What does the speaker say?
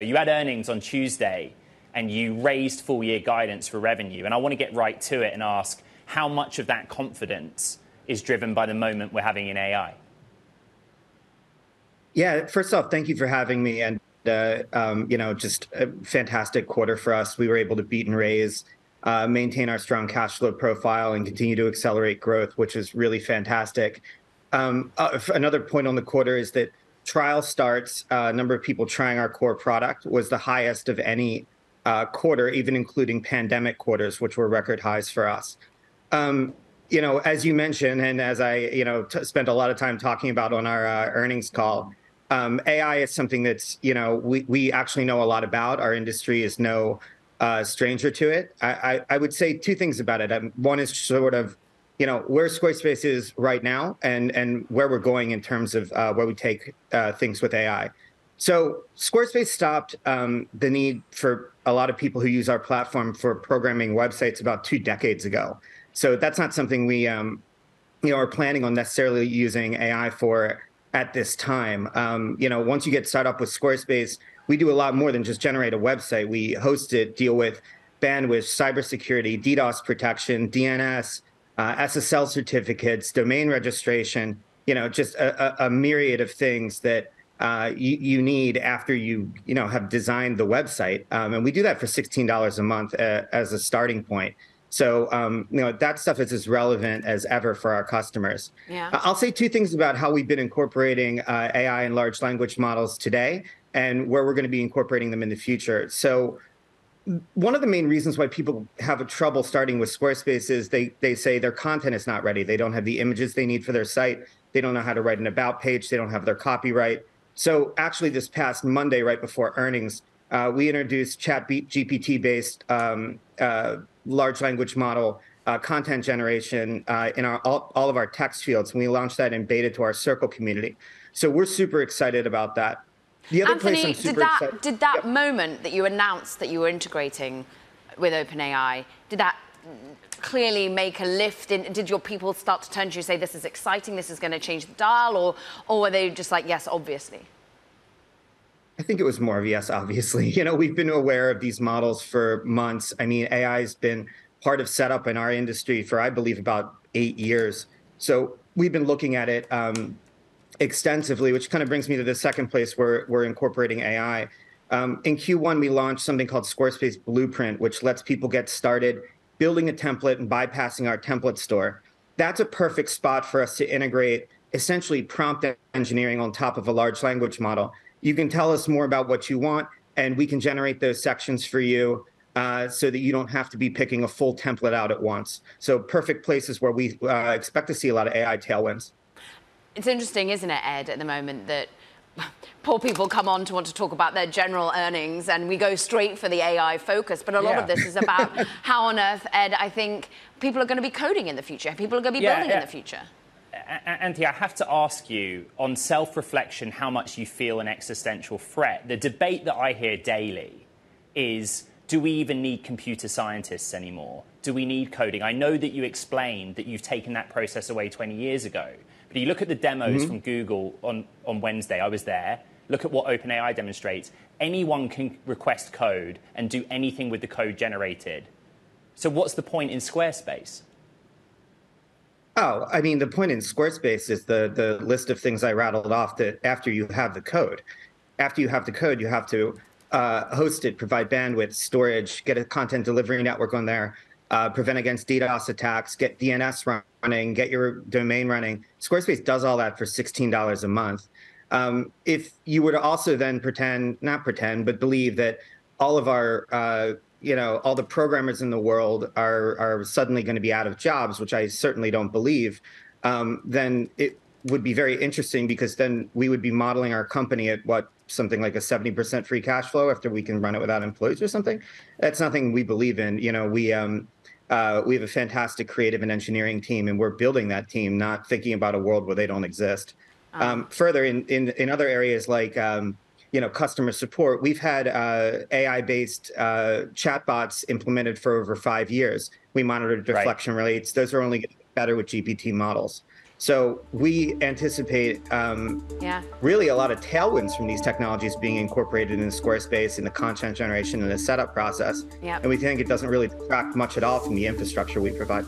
You had earnings on Tuesday, and you raised full year guidance for revenue. And I want to get right to it and ask how much of that confidence is driven by the moment we're having in AI? Yeah, first off, thank you for having me. And, uh, um, you know, just a fantastic quarter for us. We were able to beat and raise, uh, maintain our strong cash flow profile, and continue to accelerate growth, which is really fantastic. Um, uh, another point on the quarter is that trial starts, uh, number of people trying our core product was the highest of any uh, quarter, even including pandemic quarters, which were record highs for us. Um, you know, as you mentioned, and as I, you know, spent a lot of time talking about on our uh, earnings call, um, AI is something that's you know we we actually know a lot about. Our industry is no uh, stranger to it. I, I, I would say two things about it. Um, one is sort of you know where Squarespace is right now and and where we're going in terms of uh, where we take uh, things with AI. So Squarespace stopped um, the need for a lot of people who use our platform for programming websites about two decades ago. So that's not something we um, you know are planning on necessarily using AI for at this time. Um, you know, once you get started up with Squarespace, we do a lot more than just generate a website. We host it, deal with bandwidth, cybersecurity, DDoS protection, DNS, uh, SSL certificates, domain registration. You know, just a, a, a myriad of things that uh, you, you, need after you you know have designed the website, um, and we do that for sixteen dollars a month uh, as a starting point. So um, you know that stuff is as relevant as ever for our customers. Yeah. I'll say two things about how we've been incorporating uh, AI and large language models today, and where we're going to be incorporating them in the future. So one of the main reasons why people have a trouble starting with Squarespace is they they say their content is not ready. They don't have the images they need for their site. They don't know how to write an about page. They don't have their copyright. So actually, this past Monday, right before earnings, uh, we introduced Chat GPT based um, uh, large language model uh, content generation uh, in our all, all, of our text fields. And we launched that in beta to our Circle community. So we're super excited about that. The other Anthony, place I'm super did that, excited, did that yep. moment that you announced that you were integrating with OpenAI, did that clearly make a lift in did your people start to turn to you and say this is exciting this is going to change the dial or or were they just like yes obviously I think it was more of yes, obviously. You know, we've been aware of these models for months. I mean, AI has been part of setup in our industry for, I believe, about eight years. So we've been looking at it um, extensively, which kind of brings me to the second place where we're incorporating AI. Um, in Q1, we launched something called Squarespace Blueprint, which lets people get started building a template and bypassing our template store. That's a perfect spot for us to integrate essentially prompt engineering on top of a large language model you can tell us more about what you want, and we can generate those sections for you uh, so that you don't have to be picking a full template out at once. So perfect places where we uh, expect to see a lot of AI tailwinds. It's interesting, isn't it, Ed, at the moment that poor people come on to want to talk about their general earnings and we go straight for the AI focus. But a lot yeah. of this is about how on earth, Ed, I think people are going to be coding in the future. People are going to be yeah, building yeah. in the future. Anthony, I have to ask you on self reflection how much you feel an existential threat. The debate that I hear daily is do we even need computer scientists anymore? Do we need coding? I know that you explained that you've taken that process away 20 years ago, but you look at the demos mm-hmm. from Google on, on Wednesday, I was there. Look at what OpenAI demonstrates. Anyone can request code and do anything with the code generated. So, what's the point in Squarespace? Oh, I mean, the point in Squarespace is the the list of things I rattled off that after you have the code, after you have the code, you have to uh, host it, provide bandwidth, storage, get a content delivery network on there, uh, prevent against DDoS attacks, get DNS running, get your domain running. Squarespace does all that for $16 a month. Um, if you were to also then pretend, not pretend, but believe that all of our uh, you know all the programmers in the world are are suddenly going to be out of jobs, which I certainly don't believe, um, then it would be very interesting because then we would be modeling our company at what something like a 70% free cash flow after we can run it without employees or something. That's nothing we believe in. You know, we um, uh, we have a fantastic creative and engineering team, and we're building that team, not thinking about a world where they don't exist. Ah. Um, further, in, in in other areas like um, you know customer support we've had uh, ai based uh, chatbots implemented for over five years we monitor deflection right. rates those are only better with gpt models So we anticipate um, yeah. really a lot of tailwinds from these technologies being incorporated in Squarespace in the content generation and the setup process. Yep. And we think it doesn't really detract much at all from the infrastructure we provide.